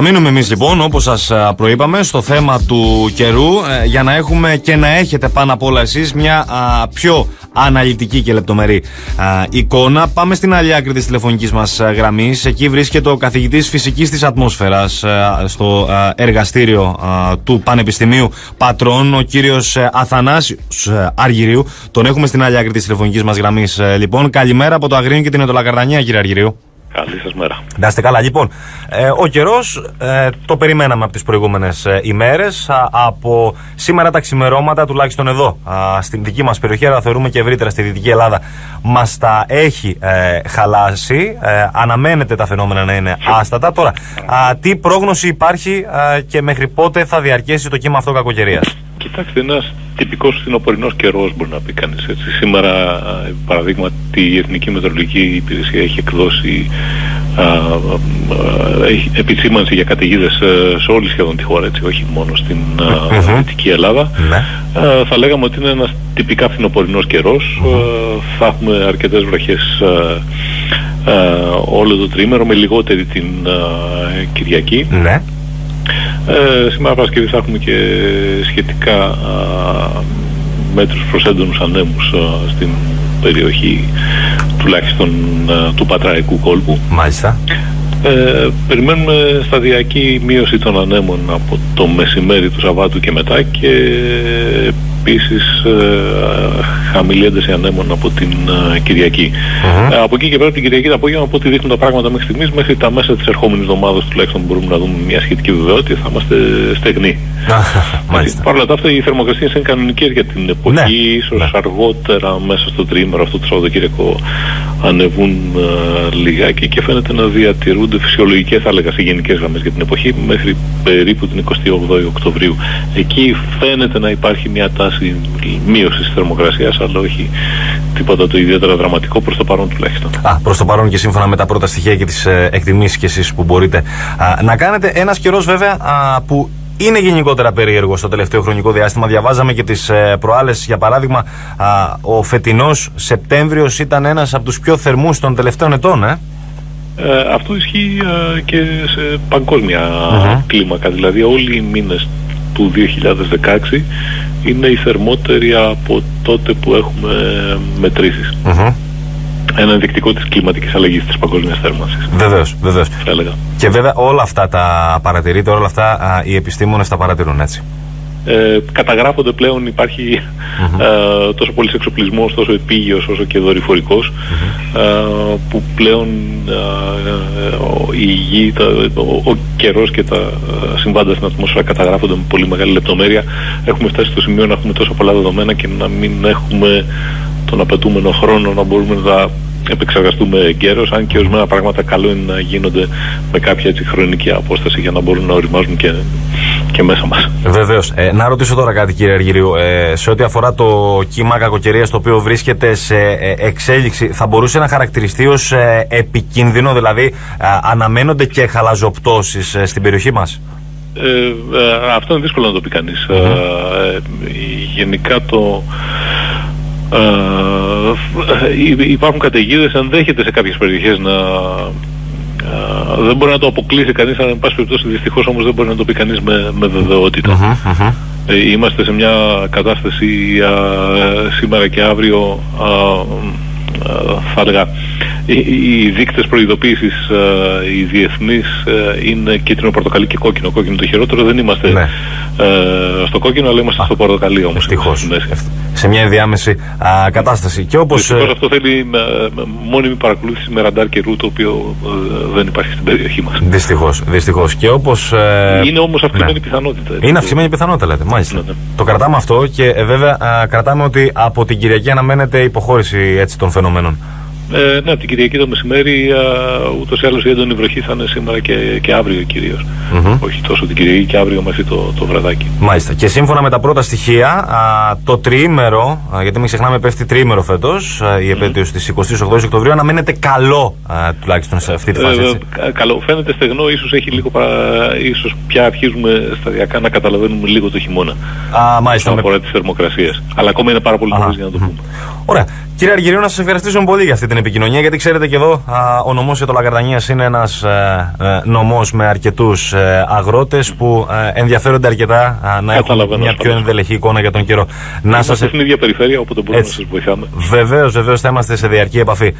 Θα μείνουμε εμείς λοιπόν, όπως σας προείπαμε, στο θέμα του καιρού ε, για να έχουμε και να έχετε πάνω απ' όλα εσείς μια πιο αναλυτική και λεπτομερή εικόνα. Πάμε στην άλλη άκρη της τηλεφωνικής μας γραμμής. Εκεί βρίσκεται ο καθηγητής φυσικής της ατμόσφαιρας στο εργαστήριο του Πανεπιστημίου Πατρών, ο κύριος Αθανάσιος Αργυρίου. Τον έχουμε στην άλλη άκρη της τηλεφωνικής μας γραμμής λοιπόν. Καλημέρα από το Αγρίνιο και την Ετωλακαρδανία, κύριε Αργυρίου. Καλή σας μέρα. Να είστε καλά. Λοιπόν, ε, ο καιρός ε, το περιμέναμε από τις προηγούμενες ε, ημέρες. Από σήμερα τα ξημερώματα, τουλάχιστον εδώ, στην δική μας περιοχή, αλλά θεωρούμε και ευρύτερα στη Δυτική Ελλάδα, μας τα έχει ε, χαλάσει. αναμένεται τα φαινόμενα να είναι άστατα. Τώρα, τι πρόγνωση υπάρχει και μέχρι πότε θα διαρκέσει το κύμα αυτό κακοκαιρίας; Κοιτάξτε, ένας τυπικός φθινοπορεινός καιρός μπορεί να πει κανείς έτσι. Σήμερα, παραδείγματι, η Εθνική Μετρολογική Υπηρεσία έχει εκδώσει α, α, έχει επισήμανση για καταιγίδες ε, σε όλη σχεδόν τη χώρα, έτσι, όχι μόνο στην Δυτική Ελλάδα. Ναι. θα λέγαμε ότι είναι ένας τυπικά φθινοπορεινός καιρός. θα έχουμε αρκετές βροχές όλο το τρίμερο με λιγότερη την Κυριακή. Ναι. Ε, σήμερα Παρασκευή θα έχουμε και σχετικά α, μέτρους προς έντονους ανέμους στην περιοχή τουλάχιστον του Πατραϊκού κόλπου. Μάλιστα. Ε, περιμένουμε σταδιακή μείωση των ανέμων από το μεσημέρι του Σαββάτου και μετά και επίσης ε, χαμηλή ένταση ανέμων από την ε, κυριακη ε, από εκεί και πέρα την Κυριακή το απόγευμα, από ό,τι δείχνουν τα πράγματα μέχρι στιγμής, μέχρι τα μέσα της ερχόμενης εβδομάδας τουλάχιστον μπορούμε να δούμε μια σχετική βεβαιότητα θα είμαστε στεγνοί. Παρ' όλα αυτά, οι θερμοκρασίες είναι κανονικές για την εποχή. Ναι. ίσως ναι. αργότερα μέσα στο τρίμερο αυτό το Σαββατοκύριακο ανεβούν uh, λιγάκι και φαίνεται να διατηρούνται φυσιολογικέ, θα έλεγα, σε γενικές γραμμές για την εποχή μέχρι περίπου την 28η Οκτωβρίου. Εκεί φαίνεται να υπάρχει μια τάση μείωσης της θερμοκρασίας, αλλά όχι τίποτα το ιδιαίτερα δραματικό προς το παρόν τουλάχιστον. Α, προς το παρόν και σύμφωνα με τα πρώτα στοιχεία και τις ε, εκτιμήσεις και εσείς που μπορείτε α, να κάνετε. Ένας καιρός βέβαια α, που είναι γενικότερα περίεργο στο τελευταίο χρονικό διάστημα. Διαβάζαμε και τις ε, προάλλες, για παράδειγμα, α, ο φετινός Σεπτέμβριος ήταν ένας από τους πιο θερμούς των τελευταίων ετών, ε. Ε, αυτό ισχύει ε, και σε παγκόσμια κλίμακα. Δηλαδή όλοι οι μήνες του 2016 είναι οι θερμότεροι από τότε που έχουμε μετρήσεις. Ένα ενδεικτικό της κλιματικής αλλαγής της παγκόσμιας θέρμανσης. Βεβαίως, βεβαίως. Και βέβαια όλα αυτά τα παρατηρείτε, όλα αυτά οι επιστήμονες τα παρατηρούν έτσι ε, καταγράφονται πλέον υπάρχει ε, τόσο πολύς εξοπλισμός, τόσο επίγειος όσο και δορυφορικός ε, που πλέον ε, η γη, τα, ο, ο καιρός και τα συμβάντα στην ατμόσφαιρα καταγράφονται με πολύ μεγάλη λεπτομέρεια. Έχουμε φτάσει στο σημείο να έχουμε τόσο πολλά δεδομένα και να μην έχουμε τον απαιτούμενο χρόνο να μπορούμε να επεξεργαστούμε εγκαίρως, αν και ορισμένα πράγματα καλό είναι να γίνονται με κάποια έτσι, χρονική απόσταση για να μπορούν να οριμάζουν και, και μέσα μας. Βεβαίως. Ε, να ρωτήσω τώρα κάτι, κύριε Αργυρίου. Ε, σε ό,τι αφορά το κύμα κακοκαιρίας το οποίο βρίσκεται σε ε, εξέλιξη, θα μπορούσε να χαρακτηριστεί ως ε, επικίνδυνο, δηλαδή ε, αναμένονται και χαλαζοπτώσεις στην περιοχή μας; Ε, αυτό είναι δύσκολο να το πει κανείς. γενικά το ε, υπάρχουν καταιγίδες, ενδέχεται σε κάποιες περιοχές να. Δεν μπορεί να το αποκλείσει κανείς, αλλά εν πάση περιπτώσει δυστυχώς όμως δεν μπορεί να το πει κανείς με, με βεβαιότητα. Ε, είμαστε σε μια κατάσταση σήμερα και αύριο, θα έλεγα, οι δείκτες προειδοποίησης οι διεθνείς είναι κίτρινο, πορτοκαλί και κόκκινο. Κόκκινο το χειρότερο δεν είμαστε ναι. στο κόκκινο αλλά είμαστε στο πορτοκαλί όμως. Ευτυχώς. Σε μια ενδιάμεση α, κατάσταση. Και όπως, Ευτυχώς αυτό θέλει με, με, μόνιμη παρακολούθηση με ραντάρ καιρού το οποίο ε, δεν υπάρχει στην περιοχή μας. Δυστυχώς. δυστυχώς. Και όπως, ε, είναι όμως αυξημένη ναι. πιθανότητα. Έτσι. Είναι αυξημένη πιθανότητα λέτε. Μάλιστα. Ναι, ναι. Το κρατάμε αυτό και ε, βέβαια α, κρατάμε ότι από την Κυριακή αναμένεται υποχώρηση έτσι, των φαινομένων. Ε, ναι, την Κυριακή το μεσημέρι ούτως ή άλλως η έντονη βροχή θα είναι σήμερα και, και αύριο κυρίως. Όχι τόσο την Κυριακή και αύριο μέχρι το, το βραδάκι. Μάλιστα. Και σύμφωνα με τα πρώτα στοιχεία, α, το τριήμερο, α, γιατί μην ξεχνάμε πέφτει τριήμερο φέτος, η επέτειος mm. τη 28 Οκτωβρίου, αναμένεται καλό α, τουλάχιστον σε αυτή τη φάση. Ε, καλό. Φαίνεται στεγνό, ίσως έχει λίγο παρα... ίσως πια αρχίζουμε σταδιακά να καταλαβαίνουμε λίγο το χειμώνα. Α, μάλιστα. Όσον αφορά με... τις θερμοκρασίες. Αλλά ακόμα είναι πάρα πολύ νωρίς για να το πούμε. Ωραία. Κύριε Αργυρίου, να σας ευχαριστήσουμε πολύ για αυτή την επικοινωνία, γιατί ξέρετε και εδώ α, ο νομός για το Λαγκαρδανίας είναι ένας ε, νομός με αρκετούς ε, αγρότες που ε, ενδιαφέρονται αρκετά να έχουν μια πιο ενδελεχή εικόνα για τον καιρό. Να σας. στην ίδια περιφέρεια, οπότε μπορούμε να σας βοηθάμε. Βεβαίως, βεβαίως θα είμαστε σε διαρκή επαφή.